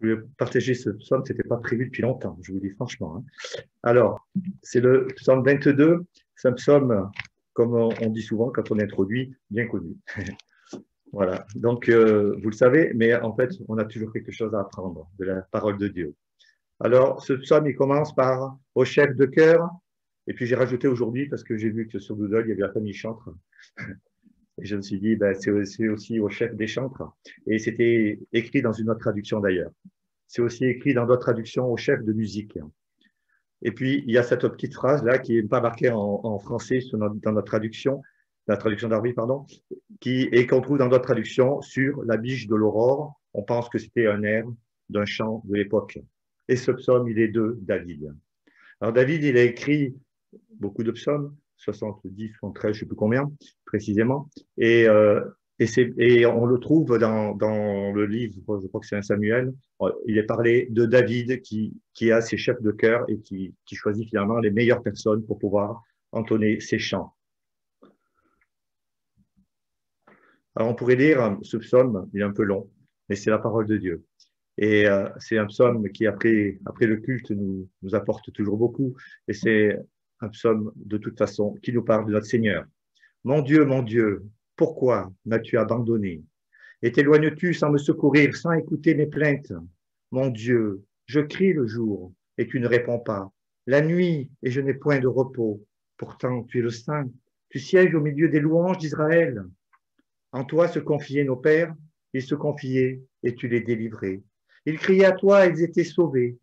Je voulais partager ce psaume, ce n'était pas prévu depuis longtemps, je vous dis franchement. Hein. Alors, c'est le psaume 22, c'est un psaume, comme on dit souvent quand on introduit, bien connu. voilà, donc euh, vous le savez, mais en fait, on a toujours quelque chose à apprendre de la parole de Dieu. Alors, ce psaume, il commence par au chef de cœur, et puis j'ai rajouté aujourd'hui, parce que j'ai vu que sur Doodle, il y avait la famille chantre. Et je me suis dit, ben, c'est aussi au chef des chantres. Et c'était écrit dans une autre traduction d'ailleurs. C'est aussi écrit dans d'autres traductions au chef de musique. Et puis, il y a cette petite phrase là qui n'est pas marquée en, français dans notre traduction, la traduction d'Arby, pardon, qui, et qu'on trouve dans d'autres traductions sur la biche de l'aurore. On pense que c'était un air d'un chant de l'époque. Et ce psaume, il est de David. Alors, David, il a écrit beaucoup de psaumes, 70, 73, je ne sais plus combien précisément. Et, euh, et, on le trouve dans, dans, le livre, je crois que c'est un Samuel, il est parlé de David qui, qui a ses chefs de cœur et qui, qui choisit finalement les meilleures personnes pour pouvoir entonner ses chants. Alors on pourrait dire, ce psaume, il est un peu long, mais c'est la parole de Dieu. Et euh, c'est un psaume qui, après, après le culte, nous, nous apporte toujours beaucoup. Et c'est un psaume de toute façon qui nous parle de notre Seigneur. Mon Dieu, mon Dieu, pourquoi m'as-tu abandonné? Et t'éloignes-tu sans me secourir, sans écouter mes plaintes? Mon Dieu, je crie le jour et tu ne réponds pas, la nuit et je n'ai point de repos. Pourtant, tu es le Saint, tu sièges au milieu des louanges d'Israël. En toi se confiaient nos pères, ils se confiaient et tu les délivrais. Ils criaient à toi, ils étaient sauvés.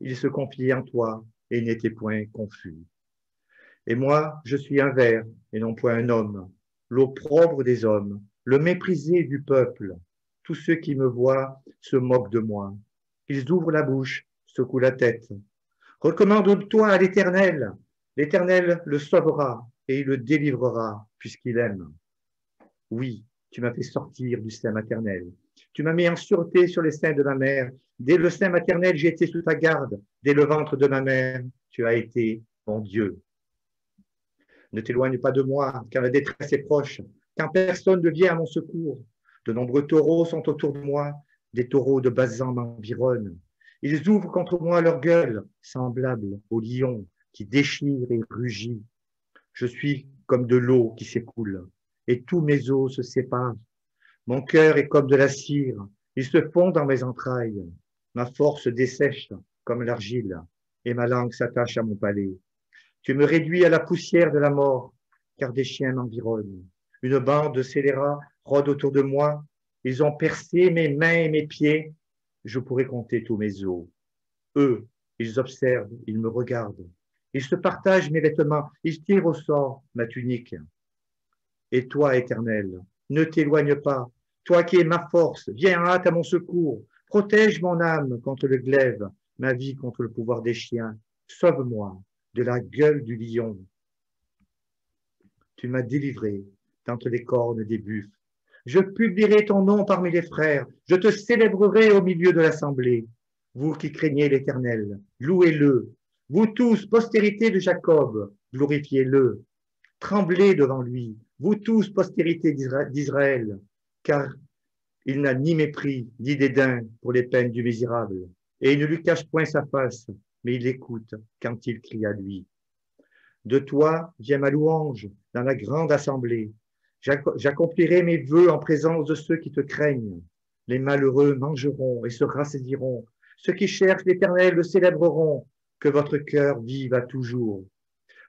Ils se confiaient en toi et n'étaient point confus. Et moi, je suis un ver et non point un homme, l'opprobre des hommes, le méprisé du peuple. Tous ceux qui me voient se moquent de moi. Ils ouvrent la bouche, secouent la tête. Recommande-toi à l'Éternel. L'Éternel le sauvera et il le délivrera puisqu'il aime. Oui, tu m'as fait sortir du sein maternel. Tu m'as mis en sûreté sur les seins de ma mère. Dès le sein maternel, j'ai été sous ta garde. Dès le ventre de ma mère, tu as été mon Dieu. Ne t'éloigne pas de moi, car la détresse est proche, car personne ne vient à mon secours. De nombreux taureaux sont autour de moi, des taureaux de Bazan m'environnent. Ils ouvrent contre moi leur gueule, semblable au lion qui déchire et rugit. Je suis comme de l'eau qui s'écoule, et tous mes os se séparent. Mon cœur est comme de la cire, il se fond dans mes entrailles. Ma force dessèche comme l'argile, et ma langue s'attache à mon palais. Tu me réduis à la poussière de la mort, car des chiens m'environnent. Une bande de scélérats rôde autour de moi. Ils ont percé mes mains et mes pieds. Je pourrais compter tous mes os. Eux, ils observent, ils me regardent. Ils se partagent mes vêtements. Ils tirent au sort ma tunique. Et toi, Éternel, ne t'éloigne pas. Toi qui es ma force, viens en hâte à mon secours. Protège mon âme contre le glaive, ma vie contre le pouvoir des chiens. Sauve-moi de la gueule du lion. Tu m'as délivré d'entre les cornes des buffles. Je publierai ton nom parmi les frères. Je te célébrerai au milieu de l'assemblée. Vous qui craignez l'Éternel, louez-le. Vous tous, postérité de Jacob, glorifiez-le. Tremblez devant lui, vous tous, postérité d'Israël, car il n'a ni mépris ni dédain pour les peines du misérable, et il ne lui cache point sa face mais il écoute quand il crie à lui. De toi vient ma louange dans la grande assemblée. J'accomplirai mes vœux en présence de ceux qui te craignent. Les malheureux mangeront et se rassaisiront. Ceux qui cherchent l'Éternel le célébreront. Que votre cœur vive à toujours.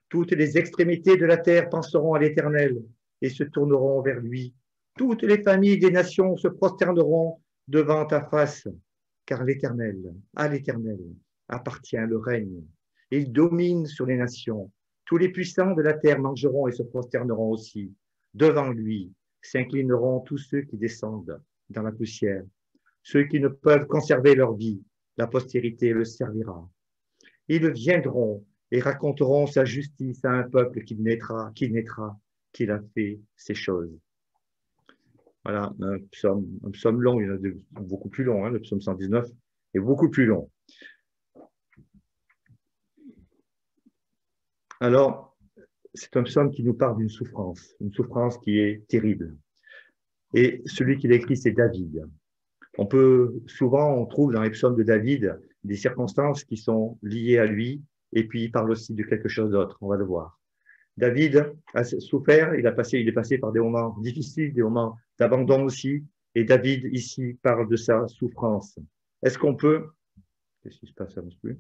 Toutes les extrémités de la terre penseront à l'Éternel et se tourneront vers lui. Toutes les familles des nations se prosterneront devant ta face, car l'Éternel, à l'Éternel, appartient le règne. Il domine sur les nations. Tous les puissants de la terre mangeront et se prosterneront aussi. Devant lui s'inclineront tous ceux qui descendent dans la poussière. Ceux qui ne peuvent conserver leur vie, la postérité le servira. Ils viendront et raconteront sa justice à un peuple qui naîtra, qui naîtra, qu'il a fait ces choses. Voilà, un psaume, long, beaucoup plus long, hein, le psaume 119 est beaucoup plus long. Alors, c'est un psaume qui nous parle d'une souffrance, une souffrance qui est terrible. Et celui qui l'écrit, c'est David. On peut, souvent, on trouve dans les psaumes de David des circonstances qui sont liées à lui, et puis il parle aussi de quelque chose d'autre, on va le voir. David a souffert, il, a passé, il est passé par des moments difficiles, des moments d'abandon aussi, et David ici parle de sa souffrance. Est-ce qu'on peut... Qu'est-ce qui se passe, ça plus?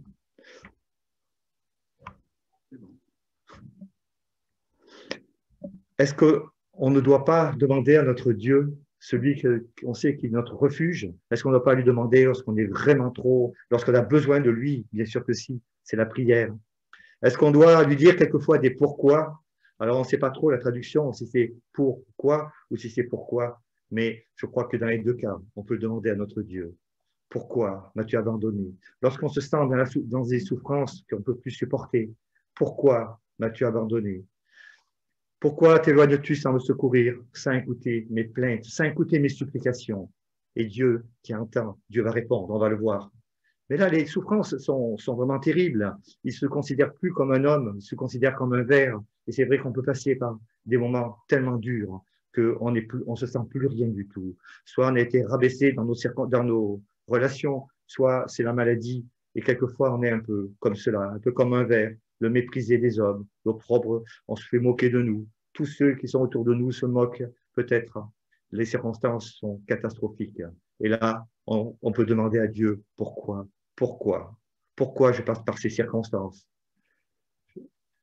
Est-ce qu'on ne doit pas demander à notre Dieu, celui qu'on sait qu'il est notre refuge, est-ce qu'on ne doit pas lui demander lorsqu'on est vraiment trop, lorsqu'on a besoin de lui Bien sûr que si, c'est la prière. Est-ce qu'on doit lui dire quelquefois des pourquoi? Alors on ne sait pas trop la traduction, si c'est pourquoi ou si c'est pourquoi, mais je crois que dans les deux cas, on peut demander à notre Dieu. Pourquoi m'as-tu abandonné? Lorsqu'on se sent dans des souffrances qu'on ne peut plus supporter, pourquoi m'as-tu abandonné? Pourquoi t'éloignes-tu sans me secourir, sans écouter mes plaintes, sans écouter mes supplications Et Dieu qui entend, Dieu va répondre, on va le voir. Mais là, les souffrances sont, sont vraiment terribles. Il se considère plus comme un homme, il se considère comme un verre. Et c'est vrai qu'on peut passer par des moments tellement durs qu'on ne se sent plus rien du tout. Soit on a été rabaissé dans nos, dans nos relations, soit c'est la maladie. Et quelquefois, on est un peu comme cela, un peu comme un verre le mépriser des hommes, l'opprobre, on se fait moquer de nous. Tous ceux qui sont autour de nous se moquent, peut-être. Les circonstances sont catastrophiques. Et là, on, peut demander à Dieu pourquoi, pourquoi, pourquoi je passe par ces circonstances.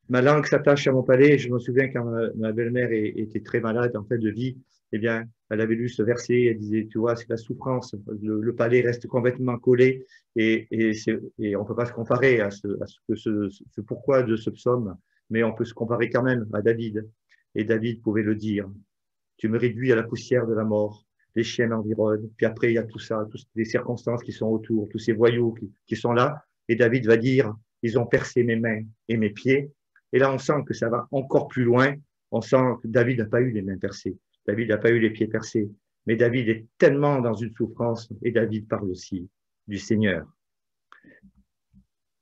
Ma langue s'attache à mon palais. Je me souviens quand ma, belle-mère était très malade en fait de vie, eh bien, elle avait lu ce verset, elle disait, tu vois, c'est la souffrance, le, palais reste complètement collé et, on ne peut pas se comparer à, ce, à ce, ce, pourquoi de ce psaume, mais on peut se comparer quand même à David. Et David pouvait le dire, tu me réduis à la poussière de la mort, les chiens m'environnent, puis après il y a tout ça, toutes les circonstances qui sont autour, tous ces voyous qui sont là, et David va dire, ils ont percé mes mains et mes pieds, et là on sent que ça va encore plus loin, on sent que David n'a pas eu les mains percées. David n'a pas eu les pieds percés, mais David est tellement dans une souffrance et David parle aussi du Seigneur.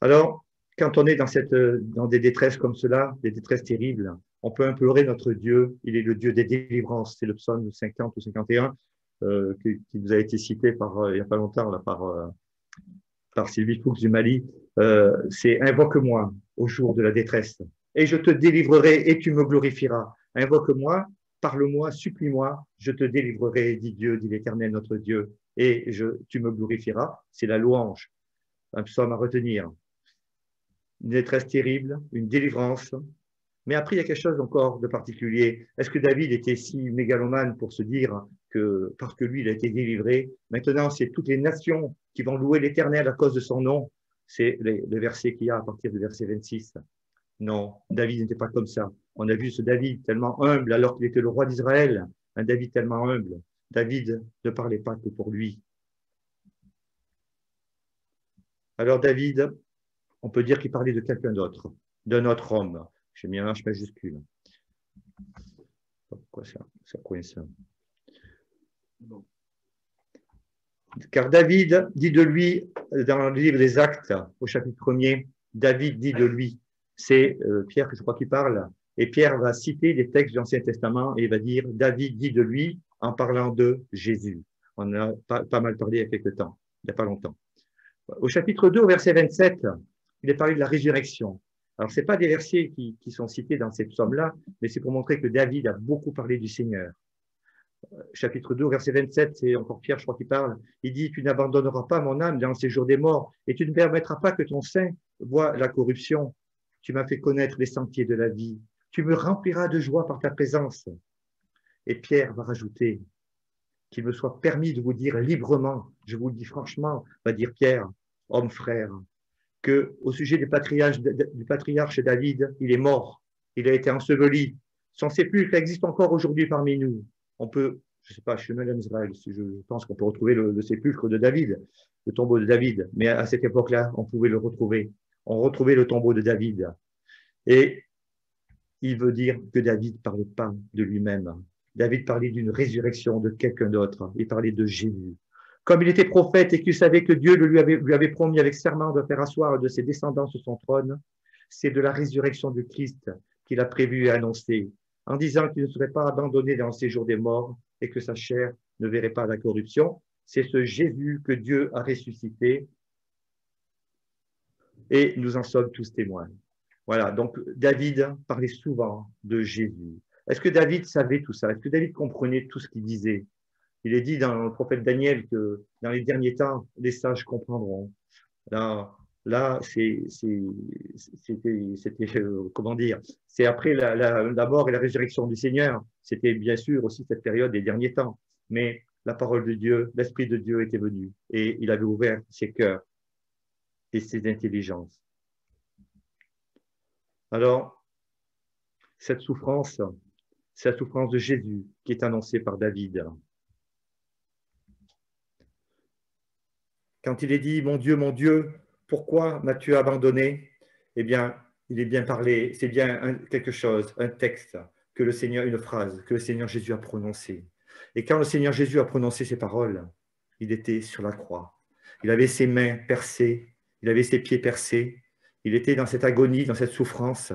Alors, quand on est dans, cette, dans des détresses comme cela, des détresses terribles, on peut implorer notre Dieu. Il est le Dieu des délivrances. C'est le psaume 50 ou 51 euh, qui, nous a été cité par, euh, il n'y a pas longtemps euh, par Sylvie Fuchs du Mali. C'est Invoque-moi au jour de la détresse et je te délivrerai et tu me glorifieras. Invoque-moi Parle-moi, supplie-moi, je te délivrerai, dit Dieu, dit l'Éternel notre Dieu, et tu me glorifieras. C'est la louange, un psaume à retenir. Une détresse terrible, une délivrance. Mais après, il y a quelque chose encore de particulier. Est-ce que David était si mégalomane pour se dire que parce que lui, il a été délivré, maintenant, c'est toutes les nations qui vont louer l'Éternel à cause de son nom C'est le verset qu'il y a à partir du verset 26. Non, David n'était pas comme ça. On a vu ce David tellement humble alors qu'il était le roi d'Israël, un David tellement humble. David ne parlait pas que pour lui. Alors David, on peut dire qu'il parlait de quelqu'un d'autre, d'un autre homme. J'ai mis un H majuscule. Pourquoi ça, ça coince Car David dit de lui, dans le livre des Actes, au chapitre 1er, David dit de lui, c'est euh, Pierre je crois qui parle, et Pierre va citer des textes de l'Ancien Testament et va dire David dit de lui en parlant de Jésus. On a pas, mal parlé il y a quelques temps, il n'y a pas longtemps. Au chapitre 2, au verset 27, il est parlé de la résurrection. Alors, ce pas des versets qui, sont cités dans ces psaumes-là, mais c'est pour montrer que David a beaucoup parlé du Seigneur. Chapitre 2, verset 27, c'est encore Pierre, je crois, qui parle. Il dit, tu n'abandonneras pas mon âme dans ces jours des morts, et tu ne permettras pas que ton sein voie la corruption. Tu m'as fait connaître les sentiers de la vie. Tu me rempliras de joie par ta présence. Et Pierre va rajouter qu'il me soit permis de vous dire librement, je vous le dis franchement, va dire Pierre, homme frère, que au sujet du patriarche, David, il est mort, il a été enseveli. Son sépulcre existe encore aujourd'hui parmi nous. On peut, je ne sais pas, je suis même Israël, je pense qu'on peut retrouver le, sépulcre de David, le tombeau de David, mais à cette époque-là, on pouvait le retrouver on retrouvait le tombeau de David. Et il veut dire que David ne parlait pas de lui-même. David parlait d'une résurrection de quelqu'un d'autre. Il parlait de Jésus. Comme il était prophète et qu'il savait que Dieu lui avait, lui avait promis avec serment de faire asseoir de ses descendants sur son trône, c'est de la résurrection du Christ qu'il a prévu et annoncé, en disant qu'il ne serait pas abandonné dans le séjour des morts et que sa chair ne verrait pas la corruption. c'est ce Jésus que Dieu a ressuscité et nous en sommes tous témoins. Voilà, donc David parlait souvent de Jésus. Est-ce que David savait tout ça? Est-ce que David comprenait tout ce qu'il disait? Il est dit dans le prophète Daniel que dans les derniers temps, les sages comprendront. Là, là c'était, euh, comment dire, c'est après la, la mort et la résurrection du Seigneur. C'était bien sûr aussi cette période des derniers temps. Mais la parole de Dieu, l'Esprit de Dieu était venu et il avait ouvert ses cœurs et ses intelligences. Alors, cette souffrance, c'est la souffrance de Jésus qui est annoncée par David. Quand il est dit, mon Dieu, mon Dieu, pourquoi m'as-tu abandonné? Eh bien, il est bien parlé, c'est bien quelque chose, un texte que le Seigneur, une phrase que le Seigneur Jésus a prononcée. Et quand le Seigneur Jésus a prononcé ces paroles, il était sur la croix. Il avait ses mains percées, il avait ses pieds percés, il était dans cette agonie, dans cette souffrance.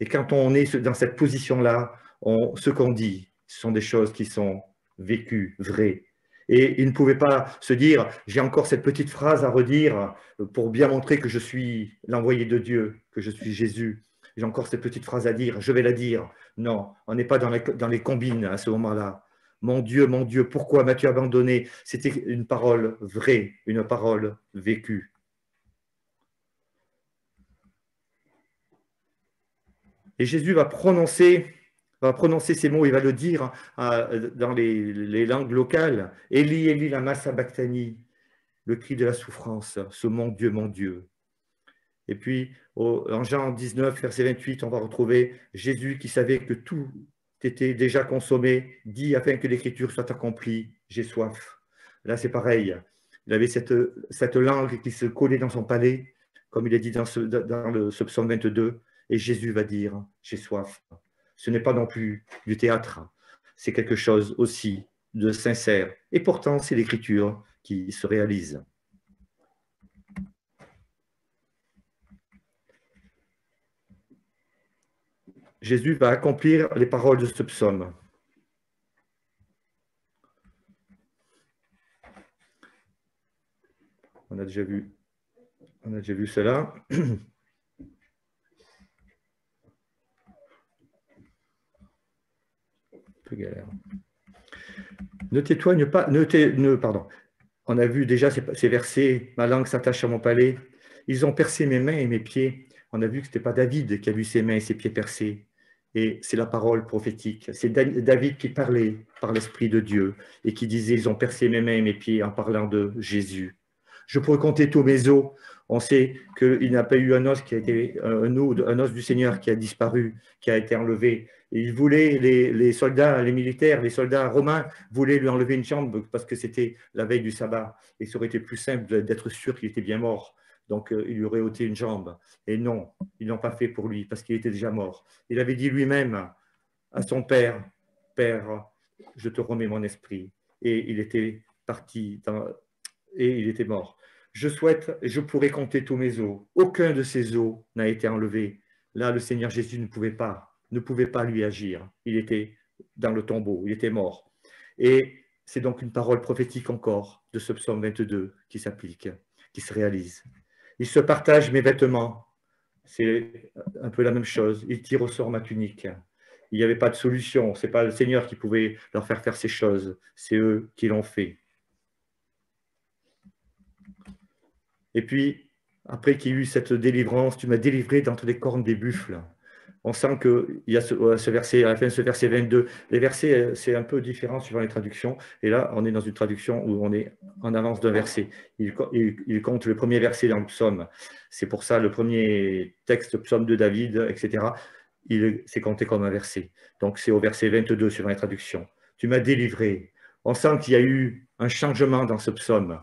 Et quand on est dans cette position-là, ce qu'on dit, ce sont des choses qui sont vécues, vraies. Et il ne pouvait pas se dire, j'ai encore cette petite phrase à redire pour bien montrer que je suis l'envoyé de Dieu, que je suis Jésus. J'ai encore cette petite phrase à dire, je vais la dire. Non, on n'est pas dans les, dans combines à ce moment-là. Mon Dieu, mon Dieu, pourquoi m'as-tu abandonné? C'était une parole vraie, une parole vécue. Et Jésus va prononcer, va prononcer ces mots, il va le dire euh, dans les, langues locales. Eli, Eli, lama sabachthani, le cri de la souffrance, ce mon Dieu, mon Dieu. Et puis, en Jean 19, verset 28, on va retrouver Jésus qui savait que tout était déjà consommé, dit afin que l'écriture soit accomplie, j'ai soif. Là, c'est pareil. Il avait cette, langue qui se collait dans son palais, comme il est dit dans le, psaume 22, et Jésus va dire, j'ai soif. Ce n'est pas non plus du théâtre, c'est quelque chose aussi de sincère. Et pourtant, c'est l'écriture qui se réalise. Jésus va accomplir les paroles de ce psaume. On a déjà vu, on a déjà vu cela. Ne t'étoigne pas, ne, pardon. On a vu déjà ces versets, ma langue s'attache à mon palais. Ils ont percé mes mains et mes pieds. On a vu que ce n'était pas David qui a vu ses mains et ses pieds percés. Et c'est la parole prophétique. C'est David qui parlait par l'Esprit de Dieu et qui disait, ils ont percé mes mains et mes pieds en parlant de Jésus. Je pourrais compter tous mes os. On sait qu'il n'a pas eu un os qui a été un os, un os du Seigneur qui a disparu, qui a été enlevé. Il voulait, les, soldats, les militaires, les soldats romains voulaient lui enlever une jambe parce que c'était la veille du sabbat. Et ça aurait été plus simple d'être sûr qu'il était bien mort. Donc, euh, il lui aurait ôté une jambe. Et non, ils n'ont pas fait pour lui parce qu'il était déjà mort. Il avait dit lui-même à son père, Père, je te remets mon esprit. Et il était parti et il était mort. Je souhaite, je pourrais compter tous mes os. Aucun de ces os n'a été enlevé. Là, le Seigneur Jésus ne pouvait pas, ne pouvait pas lui agir. Il était dans le tombeau, il était mort. Et c'est donc une parole prophétique encore de ce psaume 22 qui s'applique, qui se réalise. Ils se partagent mes vêtements. C'est un peu la même chose. Ils tirent au sort ma tunique. Il n'y avait pas de solution. Ce n'est pas le Seigneur qui pouvait leur faire faire ces choses. C'est eux qui l'ont fait. Et puis, après qu'il y ait eu cette délivrance, tu m'as délivré d'entre les cornes des buffles on sent qu'il y a ce, verset, à la fin de ce verset 22, les versets, c'est un peu différent suivant les traductions. Et là, on est dans une traduction où on est en avance d'un verset. Il, compte le premier verset dans le psaume. C'est pour ça le premier texte, psaume de David, etc. Il c'est compté comme un verset. Donc, c'est au verset 22 suivant les traductions. Tu m'as délivré. On sent qu'il y a eu un changement dans ce psaume.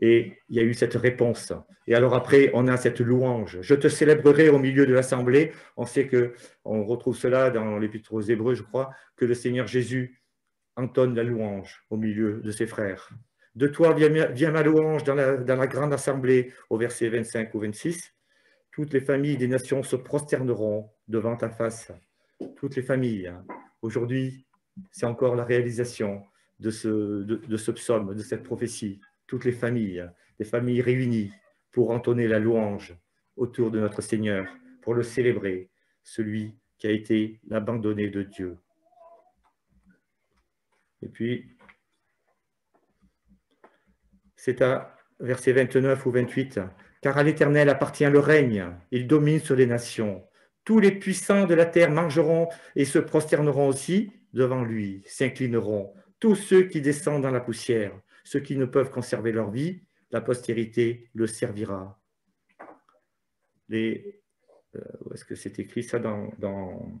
Et il y a eu cette réponse. Et alors après, on a cette louange. Je te célébrerai au milieu de l'assemblée. On sait que, on retrouve cela dans l'Épître aux Hébreux, je crois, que le Seigneur Jésus entonne la louange au milieu de ses frères. De toi vient, ma louange dans la, grande assemblée, au verset 25 ou 26. Toutes les familles des nations se prosterneront devant ta face. Toutes les familles. Hein. Aujourd'hui, c'est encore la réalisation de, ce psaume, de cette prophétie, toutes les familles, des familles réunies pour entonner la louange autour de notre Seigneur, pour le célébrer, celui qui a été l'abandonné de Dieu. Et puis, c'est à verset 29 ou 28, car à l'Éternel appartient le règne, il domine sur les nations. Tous les puissants de la terre mangeront et se prosterneront aussi devant lui, s'inclineront. Tous ceux qui descendent dans la poussière, ceux qui ne peuvent conserver leur vie, la postérité le servira. Euh, où est-ce que c'est écrit ça dans, dans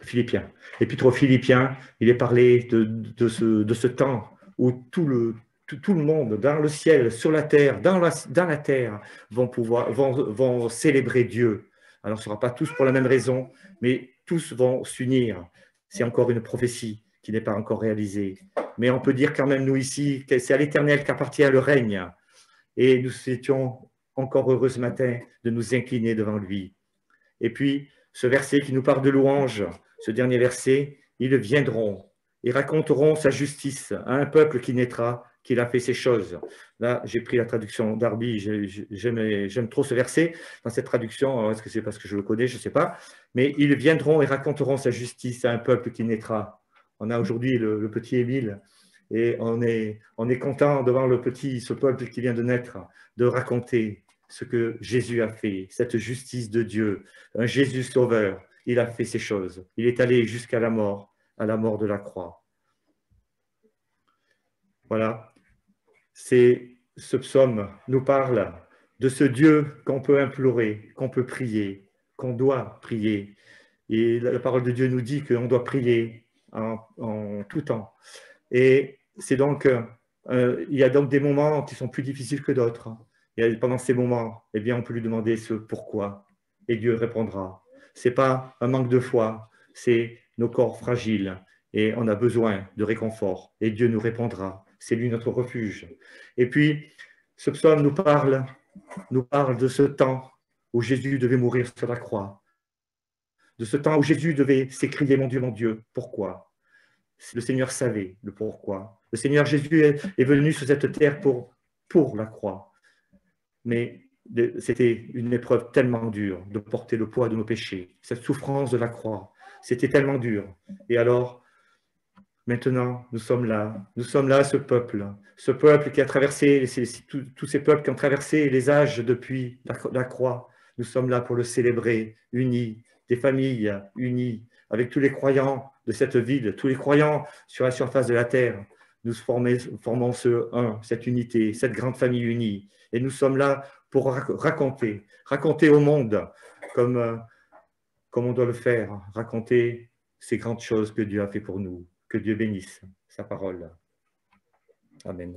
Philippiens L'épître aux Philippiens, il est parlé de, de, ce, de ce temps où tout le, tout, le monde, dans le ciel, sur la terre, dans la, dans la terre, vont, pouvoir, vont, vont célébrer Dieu. Alors, ce ne sera pas tous pour la même raison, mais tous vont s'unir. C'est encore une prophétie qui n'est pas encore réalisée. Mais on peut dire quand même, nous ici, que c'est à l'Éternel qu'appartient le règne. Et nous étions encore heureux ce matin de nous incliner devant lui. Et puis, ce verset qui nous parle de louange, ce dernier verset, ils viendront et raconteront sa justice à un peuple qui naîtra qu'il a fait ces choses. Là, j'ai pris la traduction d'Arby, j'aime trop ce verset dans cette traduction. Est-ce que c'est parce que je le connais? Je ne sais pas. Mais ils viendront et raconteront sa justice à un peuple qui naîtra. On a aujourd'hui le, petit Émile et on est, on est content devant le petit, ce peuple qui vient de naître, de raconter ce que Jésus a fait, cette justice de Dieu, un Jésus sauveur. Il a fait ces choses. Il est allé jusqu'à la mort, à la mort de la croix. Voilà, c'est ce psaume nous parle de ce Dieu qu'on peut implorer, qu'on peut prier, qu'on doit prier. Et la parole de Dieu nous dit qu'on doit prier en, tout temps. Et c'est donc, euh, il y a donc des moments qui sont plus difficiles que d'autres. Et pendant ces moments, eh bien, on peut lui demander ce pourquoi, et Dieu répondra. C'est pas un manque de foi, c'est nos corps fragiles, et on a besoin de réconfort, et Dieu nous répondra c'est lui notre refuge. Et puis, ce psaume nous parle, nous parle de ce temps où Jésus devait mourir sur la croix, de ce temps où Jésus devait s'écrier, mon Dieu, mon Dieu, pourquoi? Le Seigneur savait le pourquoi. Le Seigneur Jésus est, venu sur cette terre pour, pour la croix. Mais c'était une épreuve tellement dure de porter le poids de nos péchés, cette souffrance de la croix. C'était tellement dur. Et alors, Maintenant, nous sommes là. Nous sommes là, ce peuple. Ce peuple qui a traversé, tous ces peuples qui ont traversé les âges depuis la, croix. Nous sommes là pour le célébrer, unis, des familles unies, avec tous les croyants de cette ville, tous les croyants sur la surface de la terre. Nous formons ce un, cette unité, cette grande famille unie. Et nous sommes là pour raconter, raconter au monde comme, comme on doit le faire, raconter ces grandes choses que Dieu a fait pour nous. Que Dieu bénisse sa parole. Amen.